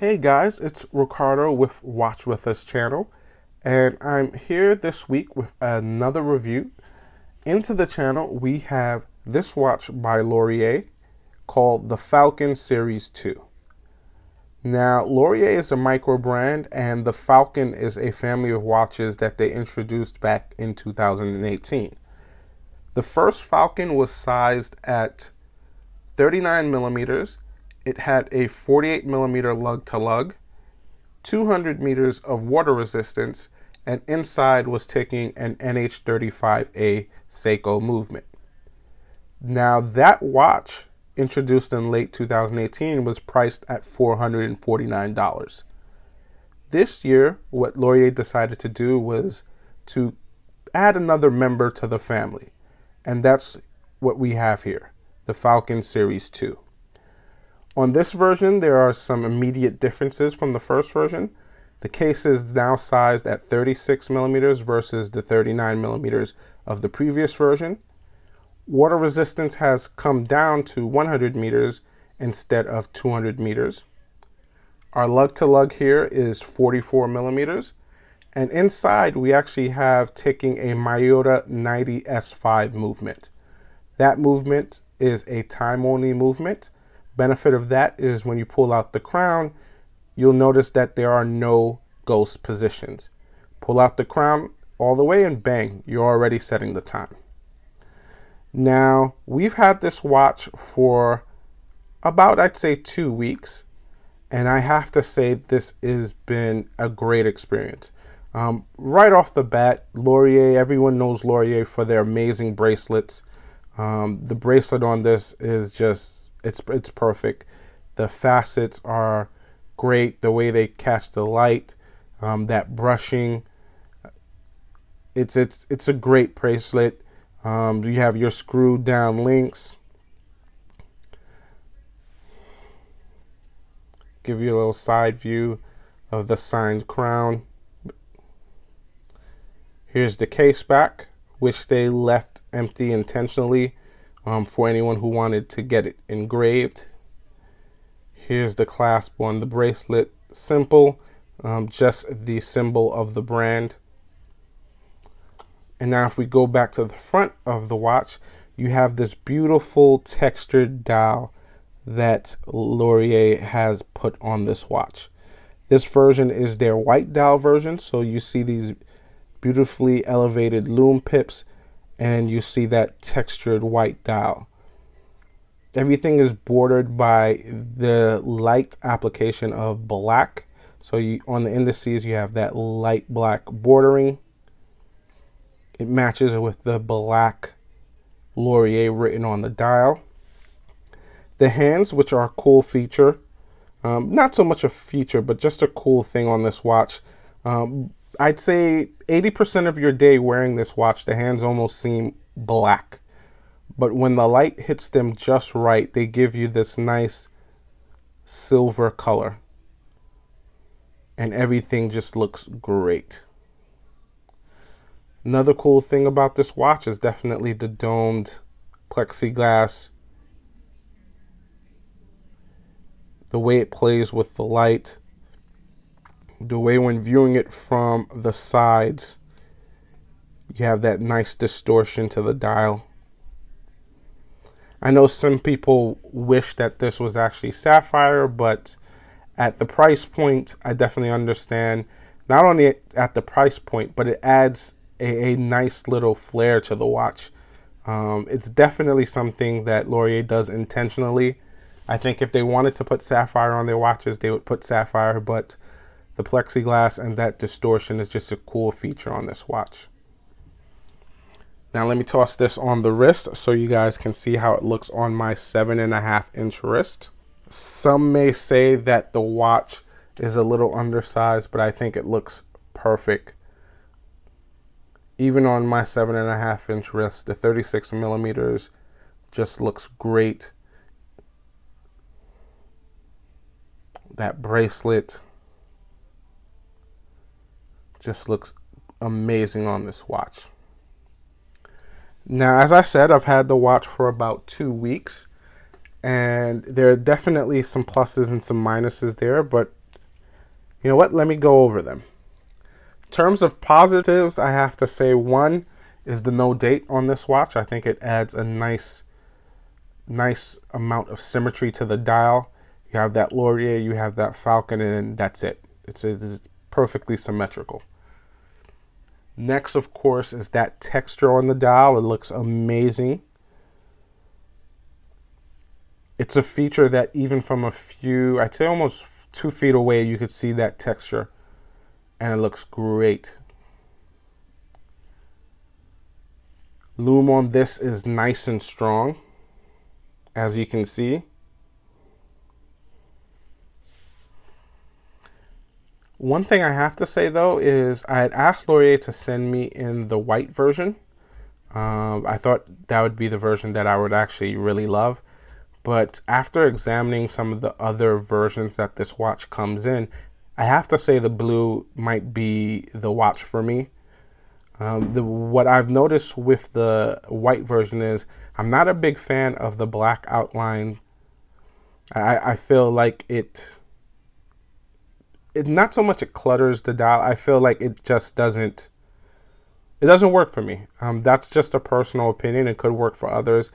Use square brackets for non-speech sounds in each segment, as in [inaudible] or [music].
Hey guys, it's Ricardo with Watch With Us channel, and I'm here this week with another review. Into the channel, we have this watch by Lorier called the Falcon Series 2. Now, Lorier is a micro brand, and the Falcon is a family of watches that they introduced back in 2018. The first Falcon was sized at 39 millimeters. It had a 48 millimeter lug to lug, 200 meters of water resistance, and inside was taking an NH35A Seiko movement. Now, that watch introduced in late 2018 was priced at $449. This year, what Lorier decided to do was to add another member to the family, and that's what we have here the Falcon Series 2. On this version, there are some immediate differences from the first version. The case is now sized at 36 millimeters versus the 39 millimeters of the previous version. Water resistance has come down to 100 meters instead of 200 meters. Our lug to lug here is 44 millimeters. And inside, we actually have taking a Miyota 90S5 movement. That movement is a time only movement. Benefit of that is when you pull out the crown, you'll notice that there are no ghost positions. Pull out the crown all the way and bang, you're already setting the time. Now, we've had this watch for about, I'd say, two weeks. And I have to say, this has been a great experience. Um, right off the bat, Lorier, everyone knows Lorier for their amazing bracelets. Um, the bracelet on this is just, it's, it's perfect. The facets are great. The way they catch the light, um, that brushing. It's, it's, it's a great bracelet. Um, you have your screwed down links. Give you a little side view of the signed crown. Here's the case back, which they left empty intentionally um, for anyone who wanted to get it engraved. Here's the clasp on the bracelet. Simple, um, just the symbol of the brand. And now if we go back to the front of the watch, you have this beautiful textured dial that Lorier has put on this watch. This version is their white dial version, so you see these beautifully elevated lume pips and you see that textured white dial. Everything is bordered by the light application of black. So you, on the indices, you have that light black bordering. It matches with the black Lorier written on the dial. The hands, which are a cool feature, um, not so much a feature, but just a cool thing on this watch. Um, I'd say 80% of your day wearing this watch, the hands almost seem black. But when the light hits them just right, they give you this nice silver color. And everything just looks great. Another cool thing about this watch is definitely the domed plexiglass. The way it plays with the light. The way when viewing it from the sides, you have that nice distortion to the dial. I know some people wish that this was actually sapphire, but at the price point, I definitely understand. Not only at the price point, but it adds a, a nice little flair to the watch. Um, it's definitely something that Lorier does intentionally. I think if they wanted to put sapphire on their watches, they would put sapphire, but the plexiglass and that distortion is just a cool feature on this watch. Now let me toss this on the wrist so you guys can see how it looks on my seven and a half inch wrist. Some may say that the watch is a little undersized, but I think it looks perfect even on my seven and a half inch wrist, the 36 millimeters just looks great. That bracelet just looks amazing on this watch. Now, as I said, I've had the watch for about two weeks, and there are definitely some pluses and some minuses there, but You know what? Let me go over them. In terms of positives, I have to say one is the no date on this watch. I think it adds a nice nice amount of symmetry to the dial. You have that Lorier, you have that Falcon, and that's it. It's, it's perfectly symmetrical. Next, of course, is that texture on the dial. It looks amazing. It's a feature that even from a few, I'd say almost two feet away, you could see that texture. And it looks great. Lume on this is nice and strong, as you can see. One thing I have to say though is I had asked Lorier to send me in the white version. Um, I thought that would be the version that I would actually really love. But after examining some of the other versions that this watch comes in, I have to say the blue might be the watch for me. Um, the, what I've noticed with the white version is I'm not a big fan of the black outline. I, I feel like it it not so much it clutters the dial. I feel like it just doesn't it doesn't work for me. Um, that's just a personal opinion. It could work for others,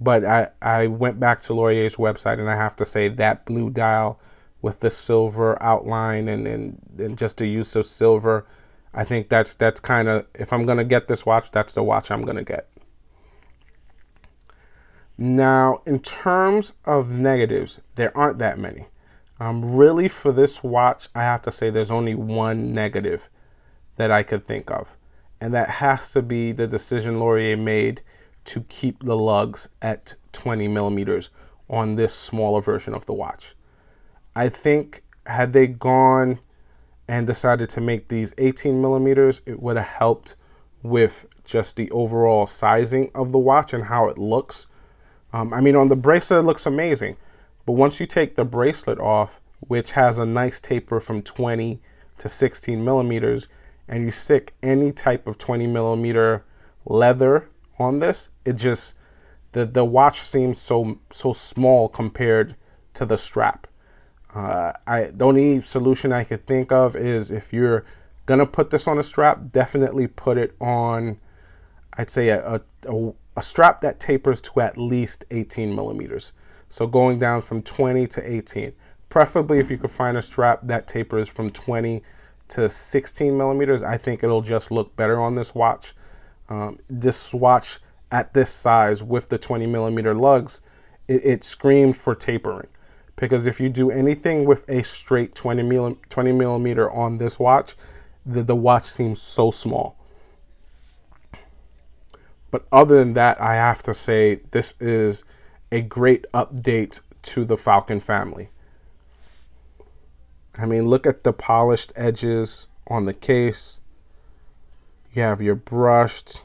but I I went back to Lorier's website and I have to say that blue dial with the silver outline and and, and just the use of silver, I think that's that's kind of if I'm gonna get this watch, that's the watch I'm gonna get. Now, in terms of negatives, there aren't that many. Um, really, for this watch, I have to say there's only one negative that I could think of, and that has to be the decision Lorier made to keep the lugs at 20 millimeters on this smaller version of the watch. I think had they gone and decided to make these 18 millimeters, it would have helped with just the overall sizing of the watch and how it looks. Um, I mean, on the bracelet, it looks amazing. But once you take the bracelet off, which has a nice taper from 20 to 16 millimeters, and you stick any type of 20 millimeter leather on this, it just the the watch seems so so small compared to the strap. Uh, I the only solution I could think of is if you're gonna put this on a strap, definitely put it on. I'd say a, a, a strap that tapers to at least 18 millimeters. So going down from 20 to 18. Preferably if you could find a strap that tapers from 20 to 16 millimeters, I think it'll just look better on this watch. Um, this watch at this size with the 20 millimeter lugs, it, it screamed for tapering. Because if you do anything with a straight 20, milli 20 millimeter on this watch, the, the watch seems so small. But other than that, I have to say this is a great update to the Falcon family. I mean, look at the polished edges on the case. You have your brushed.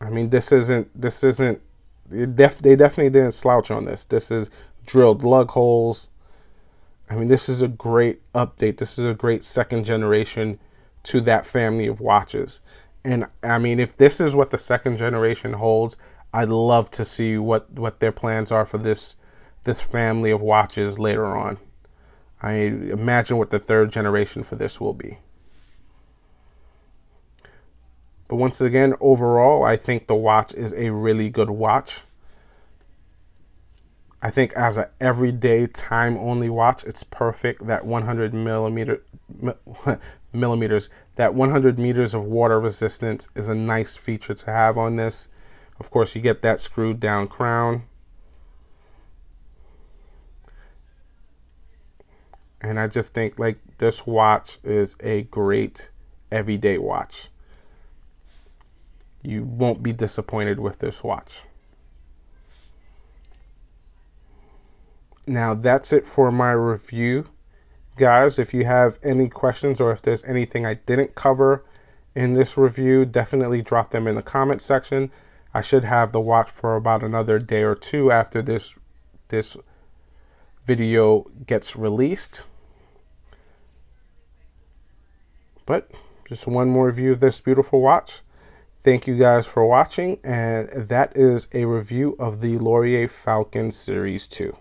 I mean, this isn't, this isn't, def, they definitely didn't slouch on this. This is drilled lug holes. I mean, this is a great update. This is a great second generation to that family of watches. And I mean, if this is what the second generation holds, I'd love to see what, what their plans are for this this family of watches later on. I imagine what the third generation for this will be. But once again, overall, I think the watch is a really good watch. I think as an everyday time only watch, it's perfect. That 100 millimeter [laughs] millimeters, that 100 meters of water resistance is a nice feature to have on this. Of course, you get that screwed down crown. And I just think like this watch is a great everyday watch. You won't be disappointed with this watch. Now that's it for my review. Guys, if you have any questions or if there's anything I didn't cover in this review, definitely drop them in the comment section. I should have the watch for about another day or two after this this video gets released. But just one more review of this beautiful watch. Thank you guys for watching, and that is a review of the Lorier Falcon Series 2.